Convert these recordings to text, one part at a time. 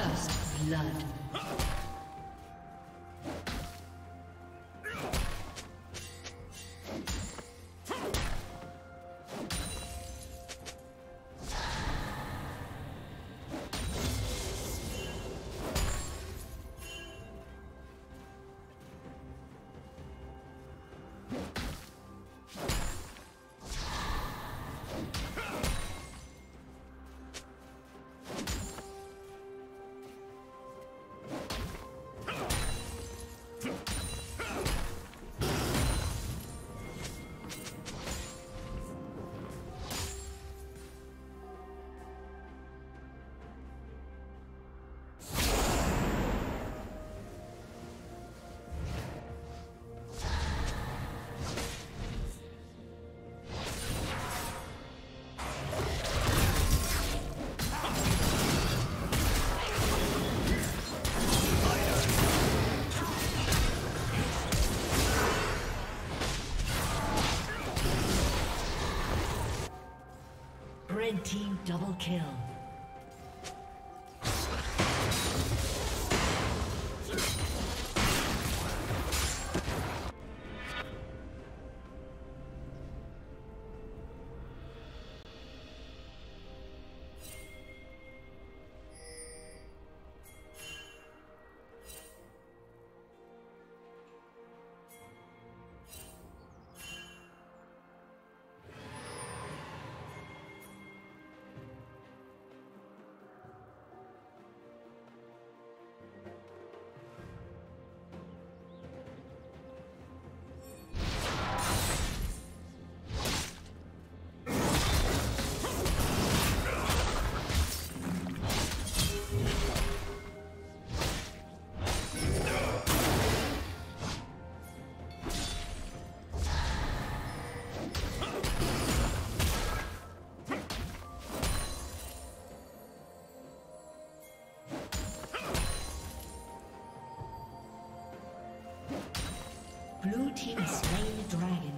First blood. Double kill. Blue team has slain the dragon.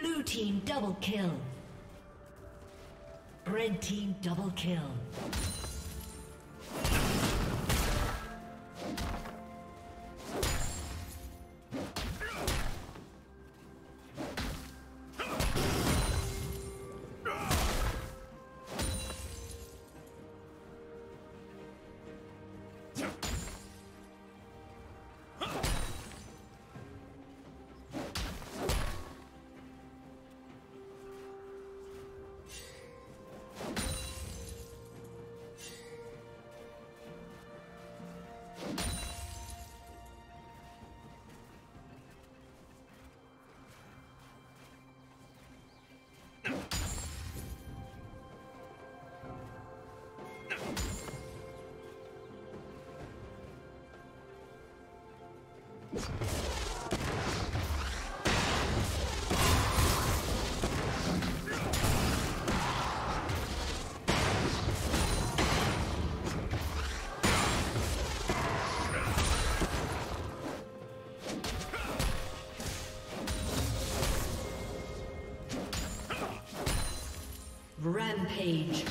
Blue team double kill. Red team double kill. Rampage.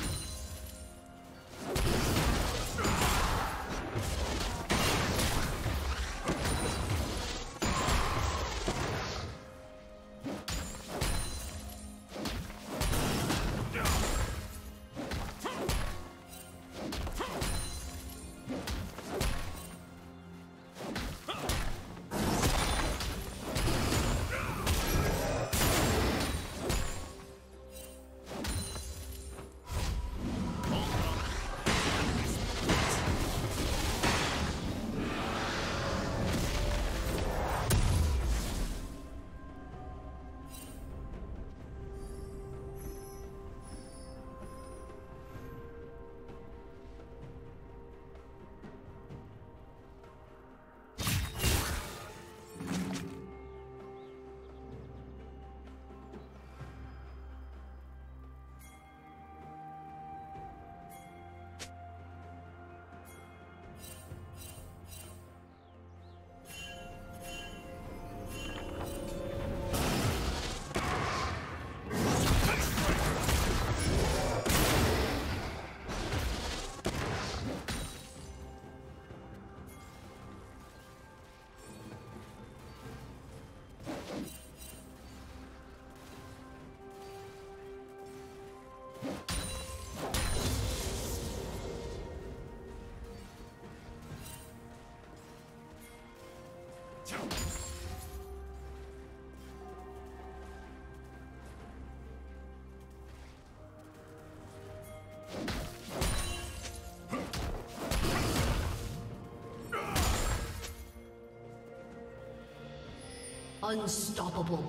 Unstoppable.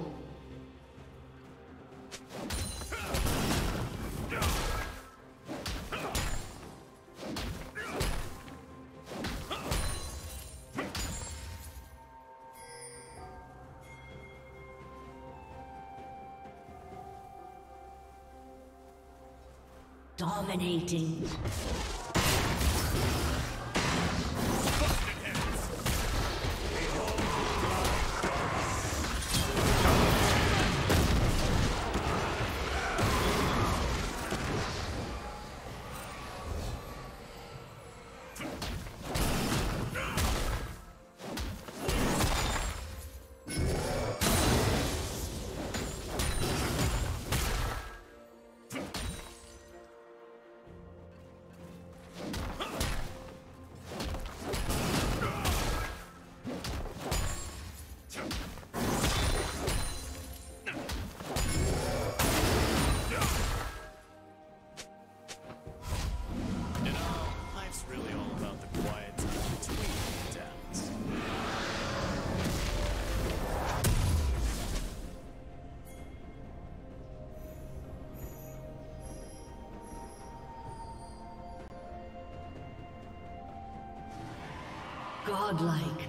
Dominating. Godlike.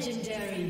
Legendary.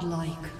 Godlike.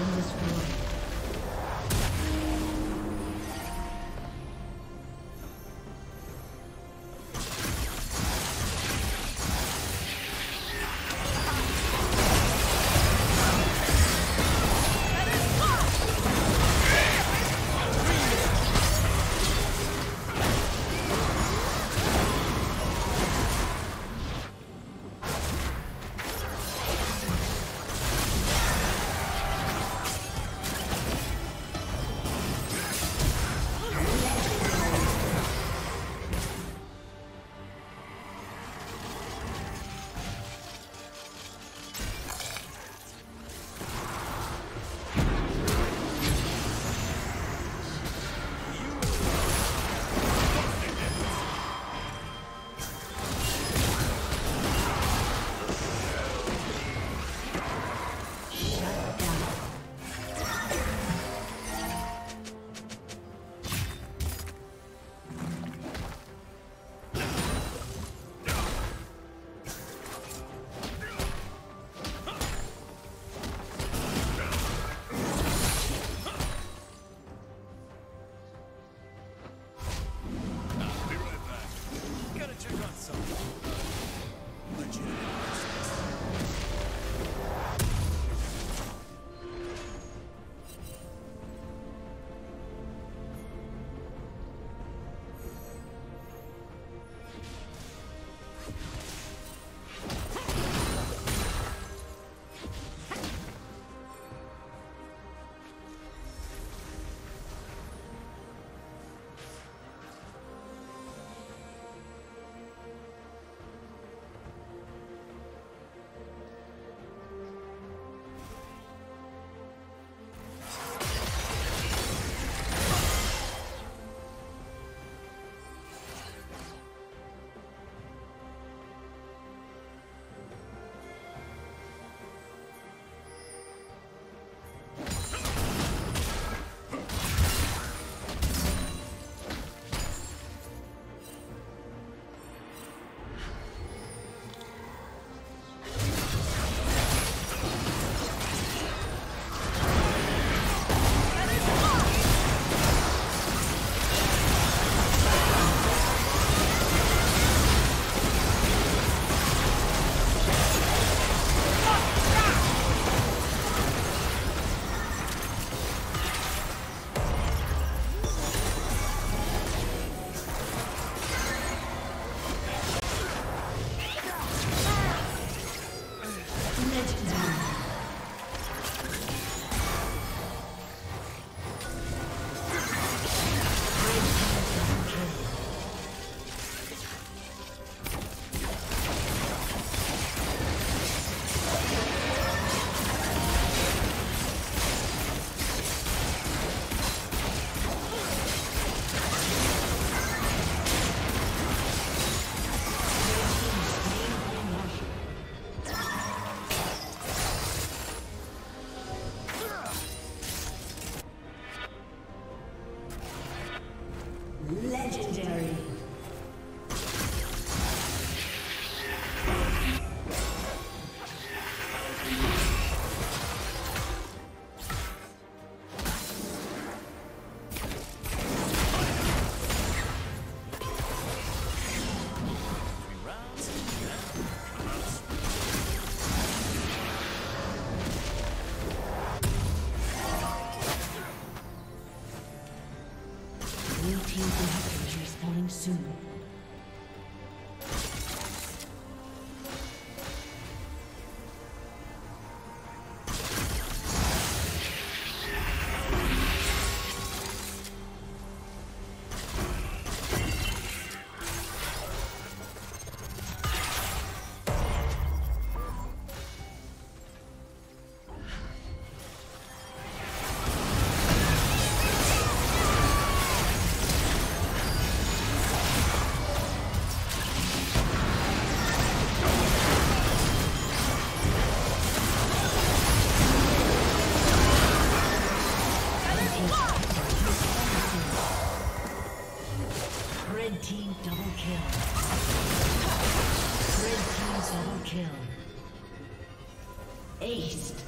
been destroyed. Aced.